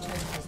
Team's